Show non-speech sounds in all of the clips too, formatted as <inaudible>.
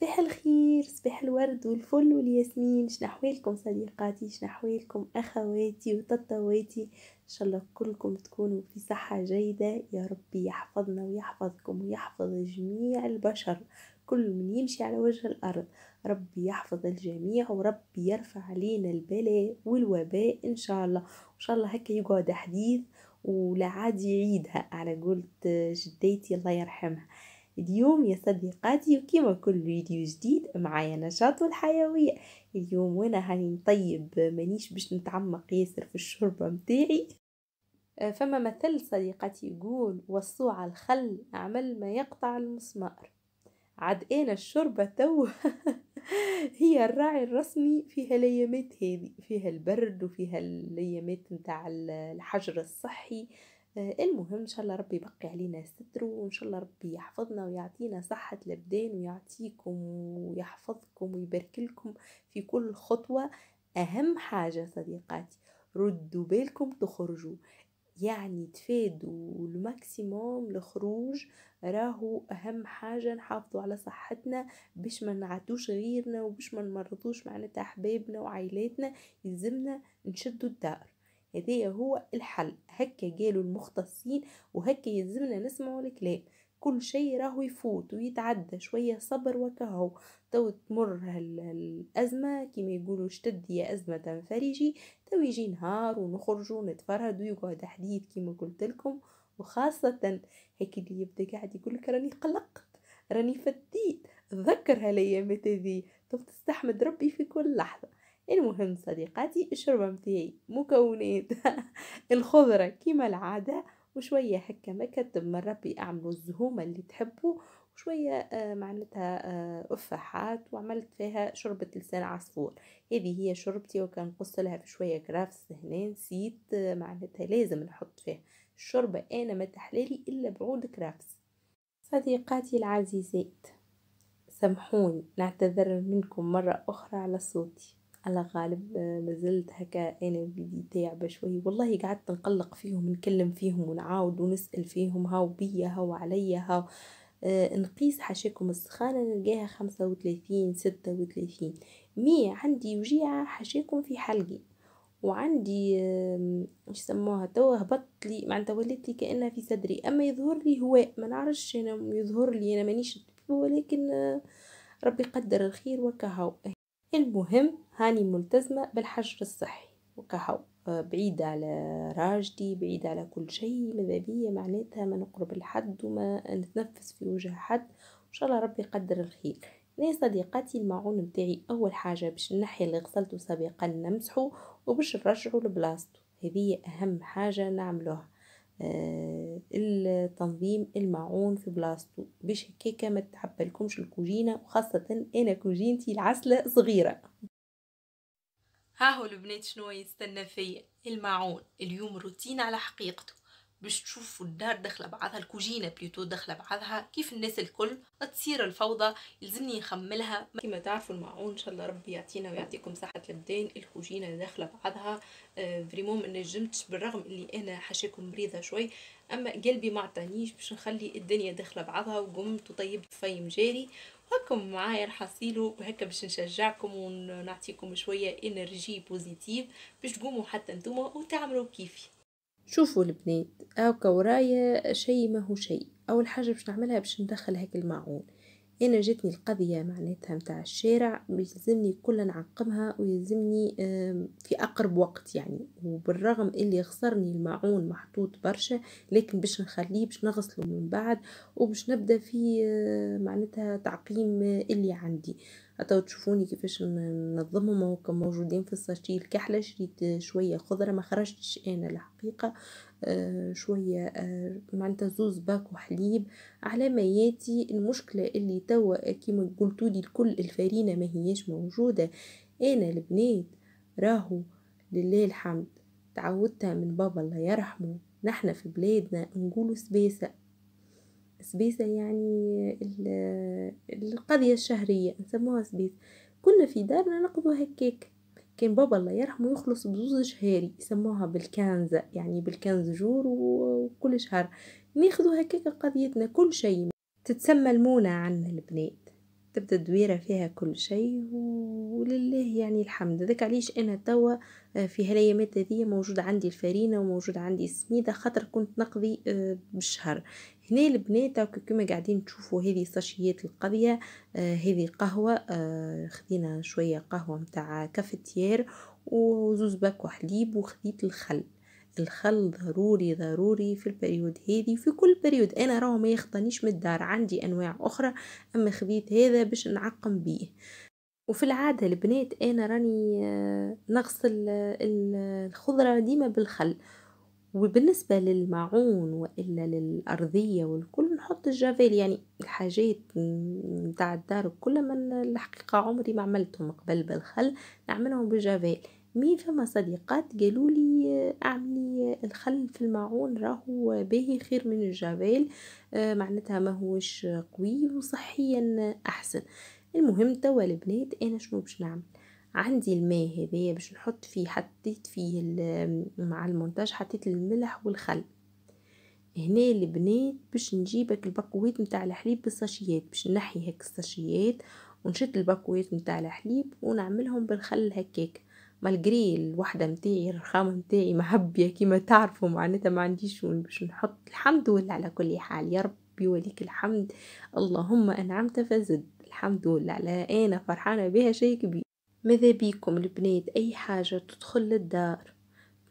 صباح الخير صباح الورد والفل والياسمين. شنحوالكم صديقاتي؟ شنحوالكم أخواتي وتطواتي إن شاء الله كلكم تكونوا في صحة جيدة. يا ربي يحفظنا ويحفظكم ويحفظ جميع البشر. كل من يمشي على وجه الأرض. ربي يحفظ الجميع وربي يرفع علينا البلاء والوباء إن شاء الله. وإن شاء الله هكا يقعد حديث ولا عاد يعيدها. على قولت جديتي الله يرحمها. اليوم يا صديقاتي وكيما كل فيديو جديد معايا نشاط والحيوية اليوم وأنا هاني نطيب مانيش باش نتعمق ياسر في الشوربة متاعي. فما مثل صديقتي يقول وصوا على الخل أعمل ما يقطع المسمار. عاد أنا الشوربة تو <laughs> هي الراعي الرسمي في هالايامات هذه فيها البرد وفيها الايامات نتاع الحجر الصحي. آه، المهم إن شاء الله ربي يبقي علينا ستره وإن شاء الله ربي يحفظنا ويعطينا صحة الابدان ويعطيكم ويحفظكم ويبارك لكم في كل خطوة. أهم حاجة صديقاتي ردوا بالكم تخرجوا. يعني تفادوا الماكسيموم الخروج راهو أهم حاجة نحافظوا على صحتنا باش ما نعدوش غيرنا وباش ما نمرضوش معناتها أحبابنا وعائلاتنا يلزمنا نشدوا الدار. هذا هو الحل. هكا قالوا المختصين وهكا يلزمنا نسمعوا الكلام. كل شيء راهو يفوت ويتعدى شوية صبر وكهو. تو تمر الأزمة كما يقولوا اشتد يا أزمة تنفرجي تو يجي نهار ونخرجوا نتفرهد ويقعد حديث كما قلت لكم. وخاصة هيك اللي يبدأ قاعد يقول لك راني قلقت راني فتيت تذكر هالايامات تو تستحمد ربي في كل لحظة. المهم صديقاتي الشوربة متاعي مكونات <laughs> الخضرة كما العادة وشوية هكا ما كتب من ربي أعملوا الزهومة اللي تحبوا وشوية آه معناتها آه أفاحات وعملت فيها شوربة لسان عصفور. هذه هي شربتي وكان قص لها في شوية كرافس هنا نسيت آه معناتها لازم نحط فيها الشوربة. أنا ما تحلالي إلا بعود كرافس. صديقاتي العزيزات سامحوني نعتذر منكم مرة أخرى على صوتي. على غالب مازلت هكا أنا بدي تعبة شوي. والله قعدت نقلق فيهم نكلم فيهم ونعاود ونسأل فيهم هاو بيا هاو عليا هاو آه نقيس حاشاكم السخانة نلقاها خمسة وثلاثين ستة وثلاثين. مية عندي وجيعة حاشاكم في حلقي. وعندي إيش سموها توا هبط لي معناتها وليت لي كأنها في صدري. أما يظهر لي هواء ما نعرفش أنا يظهر لي أنا مانيش ولكن آه، ربي قدر الخير وكهو. المهم هاني ملتزمة بالحجر الصحي وكهو آه، بعيدة على راجلي بعيدة على كل شيء ماذا بيا معناتها ما نقرب لحد وما نتنفس في وجه حد وإن شاء الله ربي يقدر الخير. ناس صديقاتي المعون متاعي أول حاجة باش الناحية اللي غسلته سابقا نمسحه وباش نرجعه لبلاصتو. هذه أهم حاجة نعملوها. التنظيم المعون في بلاصتو باش هكاكا ما تحبلكمش الكوجينة وخاصة أنا كوجينتي العسلة صغيرة. ها هو البنات شنو يستنى فيا؟ المعون. اليوم روتين على حقيقته. باش تشوفوا الدار داخلة بعضها الكوجينة plutôt داخلة بعضها كيف الناس الكل تصير الفوضى يلزمني نخملها كما تعرفوا المعون إن شاء الله ربي يعطينا ويعطيكم صحة الابدان الكوجينة داخلة بعضها. آه vraiment ما نجمتش بالرغم اللي أنا حاشاكم مريضة شوي. أما قلبي ما عطانيش باش نخلي الدنيا داخلة بعضها وقمت وطيبت فيم جاري. هاكم معايا الحصيلو هكا باش نشجعكم ونعطيكم شوية énergie positive باش تقوموا حتى نتوما وتعملوا كيفي. شوفوا البنات هاكا ورايا شيء ما هو شيء أول حاجة باش نعملها باش ندخل هيك الماعون أنا جاتني القضية معناتها متاع الشارع يلزمني كل نعقمها ويلزمني في أقرب وقت يعني. وبالرغم اللي خسرني الماعون محطوط برشا لكن باش نخليه باش نغسله من بعد وباش نبدأ في معناتها تعقيم اللي عندي. حتى تشوفوني كيفاش ننظمهم. هكا موجودين في الساشي الكحلة. شريت شوية خضرة ما خرجتش أنا الحقيقة. آه شوية آه معناتها زوز باك وحليب. على ما ياتي المشكلة اللي توا كيما قلتولي الكل الفرينة ما هياش موجودة. أنا البنات راهو لله الحمد تعودتها من بابا الله يرحمه. نحنا في بلادنا نقولوا سبيسة سبيسة يعني القضية الشهرية نسموها سبيسة كنا في دارنا نقضوا هكاك كان بابا الله يرحمه يخلص بزوز شهاري يسموها بالكنزة يعني بالكنز جور وكل شهر. ناخدو هكاك قضيتنا كل شيء. تتسمى المونة عنا البنات. تبدأ الدويره فيها كل شيء ولله يعني الحمد. ذاك علاش أنا توا آه، في هالايامات هذيا موجود عندي الفرينة وموجود عندي السميدة خاطر كنت نقضي آه، بالشهر. هنا البنات كما قاعدين تشوفوا هذه ساشيات القضية آه هذه قهوة خدينا شوية قهوة متاع cafetière وزوز باكو حليب وخديت الخل. الخل ضروري ضروري في période هذه في كل période. أنا راهو ما يخطنيش من الدار عندي أنواع أخرى أما خذيت هذا باش نعقم بيه. وفي العادة البنات أنا راني آه، نغسل الخضرة ديما بالخل. وبالنسبة للماعون وإلا للأرضية والكل نحط الجافيل. يعني الحاجات متاع الدار كل من الحقيقة عمري ما عملتهم قبل بالخل نعملهم بالجافيل. mais فما صديقات قالوا لي أعملي الخل في الماعون راهو باهي خير من الجافيل آه، معناتها ما هوش قوي وصحيا أحسن. المهم توا البنات أنا شنو باش نعمل؟ عندي الماء هذايا باش نحط فيه حطيت فيه مع المونتاج حطيت الملح والخل. هنا البنات باش نجيبك البقويت نتاع الحليب بالساشيات باش نحي هيك الساشيات ونشد البقويت نتاع الحليب ونعملهم بالخل هكاك. مالجري الوحده متاعي الرخامة متاعي مهبيه كيما تعرفوا معناتها ما عنديش باش نحط الحمد لله على كل حال. يا ربي وليك الحمد. اللهم أنعمت فزد الحمد لله على أنا فرحانة بها شيء كبير. ماذا بيكم البنات؟ أي حاجة تدخل للدار؟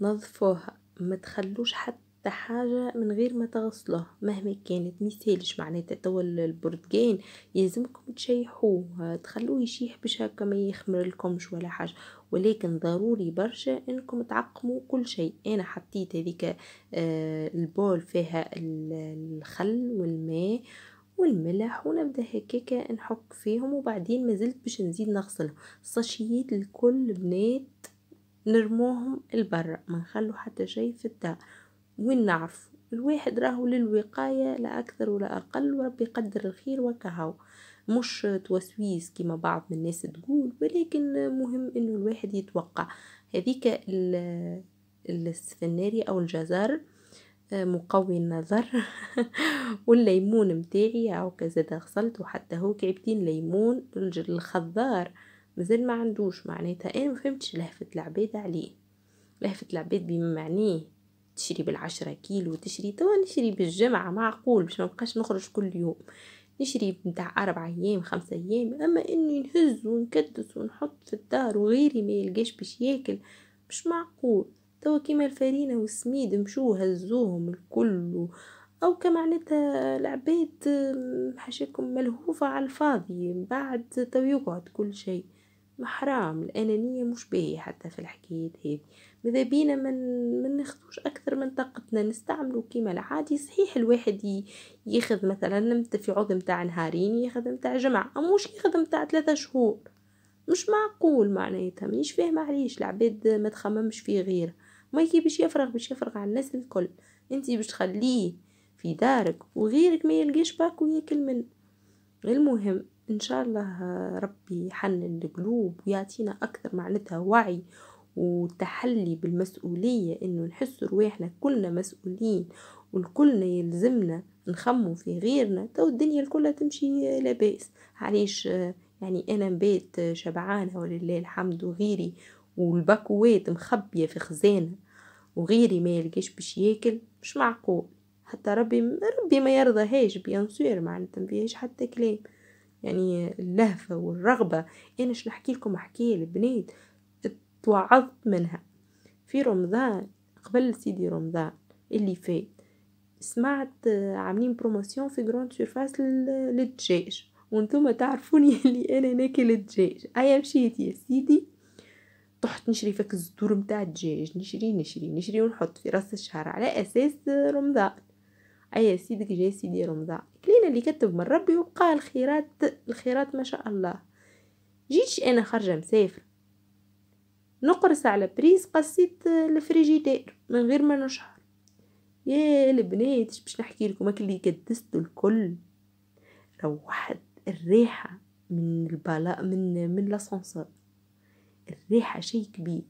تنظفوها ما تخلوش حتى حاجة من غير ما تغسلوه مهما كانت ميسالش معناتها؟ توا البرتقان يلزمكم تشيحوه تخلوه يشيح باش هكا ما يخمر لكمش ولا حاجة. ولكن ضروري برشا إنكم تعقموا كل شيء. أنا حطيت هذيك آه البول فيها الخل والماء والملح ونبدأ هكاكا نحك فيهم وبعدين مازلت باش نزيد نغسلهم الساشيات الكل بنات نرموهم البرا ما نخلو حتى شيء في الدار. وين نعرف؟ الواحد راهو للوقاية لا أكثر ولا أقل وربي يقدر الخير وكهو. مش توسويس كما بعض من الناس تقول ولكن مهم إنه الواحد يتوقع. هذيك السفناري أو الجزر مقوي النظر. <laughs> والليمون متاعي أو كذا غسلته حتى هو كعبتين ليمون الخضار مازال ما عندوش معناتها أنا ما فهمتش لهفة العباد عليه. لهفة العباد بما معناه تشري بالعشرة كيلو تشري توا نشري بالجمعة معقول باش ما بقاش نخرج كل يوم. نشري متاع أربع أيام خمسة أيام أما إني نهز ونكدس ونحط في الدار وغيري ما يلقاش باش ياكل مش معقول. توا كيما الفرينة والسميد مشو هزوهم الكل أو كمعناتها العباد حاشاكم ملهوفة على الفاضي بعد تو يقعد كل شيء. حرام الأنانية مش باهية حتى في الحكايات هذه. ماذا بينا من من ناخذوش أكثر من طاقتنا نستعملوا كيما العادي. صحيح الواحد ياخذ مثلا في عوض متاع نهارين ياخذ متاع جمعة مش ياخذ متاع ثلاثة شهور. مش معقول معناتها مانيش فاهمة علاش العباد ما تخممش فيه غير ما يجي باش يفرغ باش يفرغ على الناس الكل. انتي باش تخليه في دارك وغيرك ما يلقاش باك وياكل منه المهم إن شاء الله ربي يحنن القلوب ويعطينا أكثر معناتها وعي وتحلي بالمسؤولية إنه نحس رواحنا كلنا مسؤولين والكلنا يلزمنا نخممو في غيرنا تو الدنيا الكلها تمشي لاباس. علاش؟ يعني أنا بيت شبعانة ولله الحمد وغيري والباكوات مخبية في خزانة وغيري ما يلقاش باش ياكل مش معقول. حتى ربي ربي ما يرضاهاش bien sûr معناتها مفيهاش حتى كلام. يعني اللهفة والرغبة أنا اش نحكي لكم؟ حكاية البنات توعظت منها. في رمضان قبل سيدي رمضان اللي فات سمعت عاملين promotion في grande surface للدجاج. وأنتم تعرفوني <laughs> اللي أنا ناكل الدجاج. ايا مشيت يا سيدي؟ طحت نشري هاك الزدور متاع الدجاج نشري نشري نشري ونحط في رأس الشهر على أساس رمضان. اي سيدك جاي سيدي رمضان. كلينا اللي كتب من ربي وبقى الخيرات الخيرات ما شاء الله. جيتش أنا خارجه مسافر. نقرص على prise قصيت الفريجيدير من غير ما نشعر. يا البنات باش نحكي لكم؟ اللي قدست الكل. روحت الريحة من البلاء من من لاسانسور الريحة شي كبير.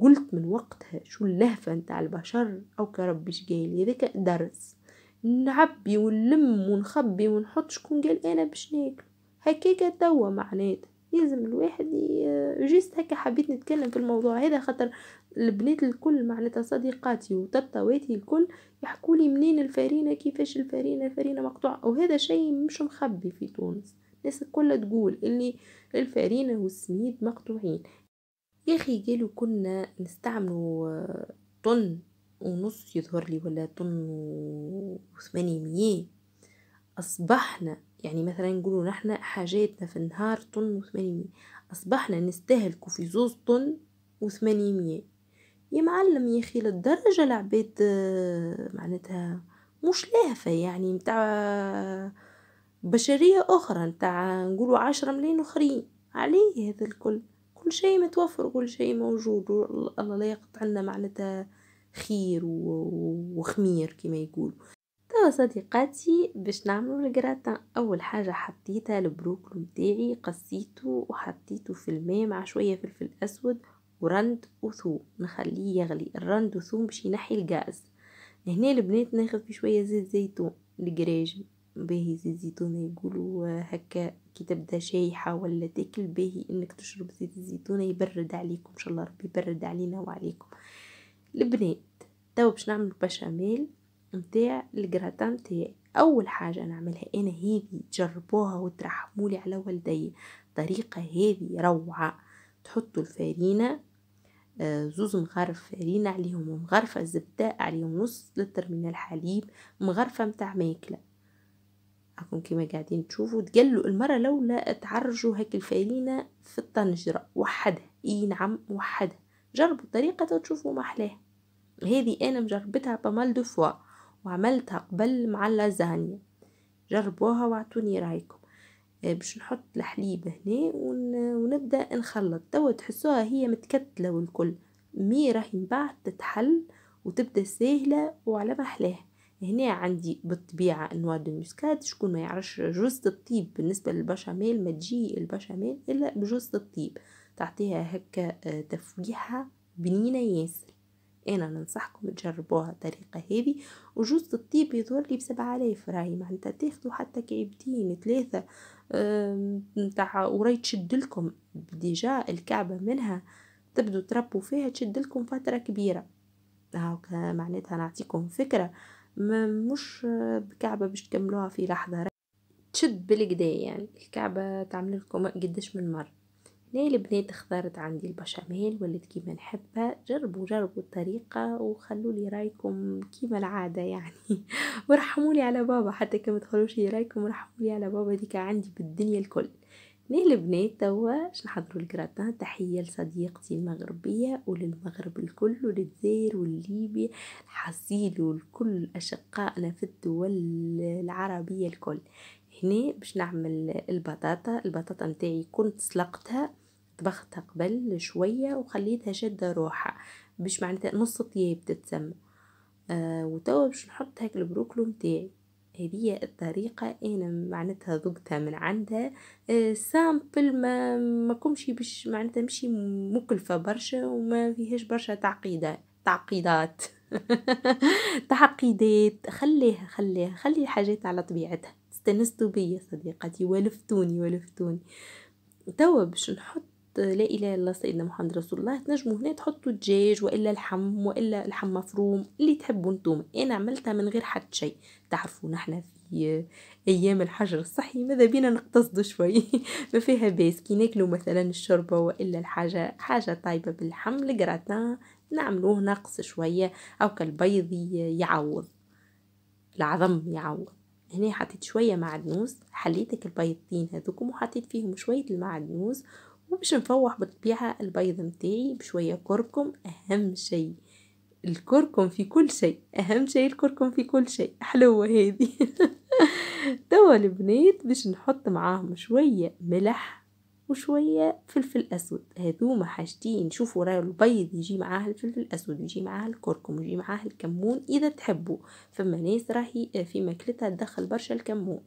قلت من وقتها شو اللهفة نتاع البشر أو كربي قايل هذاك درس. نعبي ونلم ونخبي ونحط شكون قال أنا باش ناكل. هكاكا توا معناتها. لازم الواحد جيست هكا حبيت نتكلم في الموضوع هذا خاطر البنات الكل معناتها صديقاتي وتطواتي الكل يحكوا لي منين الفارينة كيفاش الفارينة الفارينة مقطوعة. وهذا شيء مش مخبي في تونس. الناس الكل تقول اللي الفارينه والسميد مقطوعين. يا أخي قالوا كنا نستعملوا طن ونص يظهر لي ولا طن وثمانية أصبحنا يعني مثلا نقولوا نحن حاجاتنا في النهار طن وثمانية أصبحنا نستهلكوا في زوز طن وثمانية يا معلم يا أخي للدرجة العباد معناتها مش لافة يعني متاع بشرية أخرى متاع نقولوا عشرة ملايين أخرين عليه هذا الكل. كل شيء متوفر كل شيء موجود. الله لا يقطع لنا معناتها خير وخمير كما يقولوا. توا صديقاتي باش نعملوا الجراتان أول حاجة حطيتها البروكلو متاعي قصيته وحطيته في الماء مع شوية فلفل أسود ورند وثوم. نخليه يغلي. الرند وثوم باش ينحي الغاز. هنا البنات ناخذ شوية زيت زيتون. القراج. باهي زيت زيتون يقولوا هكا كي تبدا شايحة ولا تاكل باهي إنك تشرب زيت الزيتون يبرد عليكم إن شاء الله ربي يبرد علينا وعليكم. البنات توا باش نعمل بشاميل نتاع الجراتان نتاعي. أول حاجة نعملها أنا هذه تجربوها وترحمولي على والدي. طريقة هذه روعة. تحطوا الفارينة آه، زوز مغارف فارينة عليهم مغرفة زبدة عليهم نص لتر من الحليب مغرفة متاع ماكلة. هاكم كيما قاعدين تشوفوا تقلوا المرة لولا تحرجوا هاك الفارينة في الطنجرة. وحدها. إي نعم وحدها. جربوا الطريقة تشوفوا محلاها هذه أنا مجربتها بمال دو فوا وعملتها قبل مع اللازانيا. جربوها واعطوني رأيكم. آه، باش نحط الحليب هنا ونبدأ نخلط. توا تحسوها هي متكتلة والكل. مي راهي من بعد تتحل وتبدأ سهله وعلى محلاها هنا عندي بالطبيعة أنواع دو مسكات شكون ما يعرفش جوزة الطيب. بالنسبة للبشاميل ما تجي البشاميل إلا بجوزة الطيب. تعطيها هكا آه، تفويحة بنينة ياسر. أنا ننصحكم تجربوها الطريقة هذه وجوز الطيب يظهر لي بسبعة آلاف راهي معناتها تاخدوا حتى كعبتين ثلاثة نتاع وراي تشدلكم ديجا الكعبة منها تبدو تربوا فيها تشدلكم فترة كبيرة. هاكا معناتها نعطيكم فكرة. مش بكعبة باش تكملوها في لحظة. تشد بالكدا يعني. الكعبة تعمل لكم قداش من مرة. ليه البنات اختارت عندي البشاميل ولد كيما نحبها. جربوا جربوا الطريقة وخلوا لي رأيكم كيما العادة يعني. <laughs> ورحموا لي على بابا. حتى كما تخلوش لي رأيكم ورحموا لي على بابا. ديك عندي بالدنيا الكل. ليه البنات توا باش نحضروا الجراتان تحية لصديقتي المغربية وللمغرب الكل وللجزائر والليبيا الحصيل والكل أشقائنا في الدول العربية الكل. هنا باش نعمل البطاطا البطاطا نتاعي كنت سلقتها طبختها قبل شوية وخليتها شادة روحها باش معناتها نص طياب تتسمى. آه وتوا باش نحط هاك البروكلو نتاعي. هذه الطريقة أنا معناتها ذقتها من عندها آه سامبل ما ما كمشي باش معناتها مشي مكلفة برشا وما فيهاش برشا تعقيدات تعقيدات. <laughs> تعقيدات. خليها خليها خلي الحاجات على طبيعتها. استنستوا بيا صديقتي ولفتوني ولفتوني. توا باش نحط لا إله إلا الله سيدنا محمد رسول الله تنجموا هنا تحطوا الدجاج وإلا اللحم وإلا لحم مفروم اللي تحبوا نتوما. أنا عملتها من غير حتى شيء. تعرفوا نحنا في أيام الحجر الصحي ماذا بينا نقتصدوا شوي؟ <laughs> ما فيها باس كي ناكلوا مثلا الشوربة وإلا الحاجة حاجة طيبة باللحم الجراتان نعملوه ناقص شوية. أو كالبيض يعوض. العظم يعوض. هنا حطيت شوية معدنوس حليتك البيضتين هذوكم وحطيت فيهم شوية المعدنوس وباش نفوح بالطبيعة البيض متاعي بشوية كركم أهم شيء الكركم في كل شيء أهم شيء الكركم في كل شيء. حلوة هذه. <laughs> توا البنات باش نحط معاهم شوية ملح وشوية فلفل أسود. هذوما حاجتين شوفوا راهو البيض يجي معاه الفلفل الأسود يجي معاه الكركم يجي معاه الكمون إذا تحبوا فما ناس راهي في ماكلتها تدخل برشا الكمون.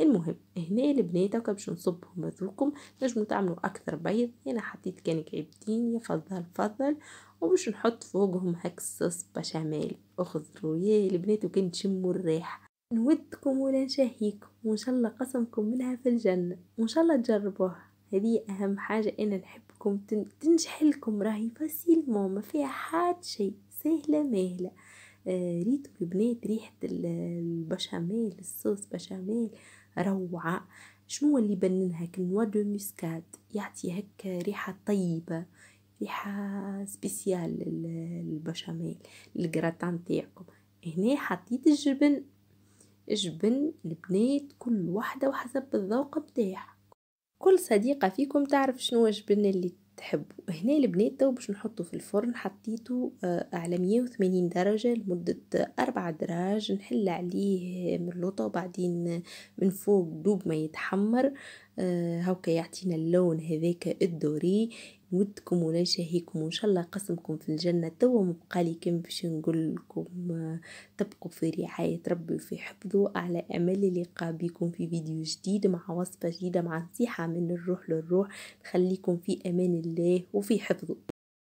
المهم هنا البنات باش نصبهم هذوكم نجمو تعملوا أكثر بيض هنا حطيت كان كعبتين يفضل فضل. وباش نحط فوقهم هاك الصوص بشاميل اخضروا يا البنات وكان تشموا الريحة. نودكم ولا نشهيكم وإن شاء الله قسمكم منها في الجنة. وإن شاء الله تجربوها. هذه أهم حاجة أنا نحبكم تنجح لكم راهي فاسيلمون ما فيها حاد شيء. سهلة مهلة. آه ريتو البنات ريحة البشاميل الصوص بشاميل. روعة. شنو اللي بننها كنوا دو مسكات؟ يعطي هكا ريحة طيبة ريحة spéciale ال béchamel ال gratin تاعكم. هنا حطيت الجبن جبن البنات كل واحدة وحسب الذوق بتاعها. كل صديقة فيكم تعرف شنو الجبن اللي تحبوا هنا البنات تو باش نحطه في الفرن حطيته على مية وثمانين درجة لمدة أربع درج نحل عليه مرلوطة وبعدين من فوق دوب ما يتحمر. هاكا يعطينا اللون هذاك الدوري. نودكم ولا يشهيكم وإن شاء الله قسمكم في الجنة. توا مبقالي كم باش نقول لكم تبقوا في رعاية ربي وفي حفظه على امل اللقاء بكم في فيديو جديد مع وصفة جديدة مع نصيحة من الروح للروح. نخليكم في أمان الله وفي حفظه.